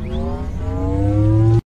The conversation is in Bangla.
Whoa.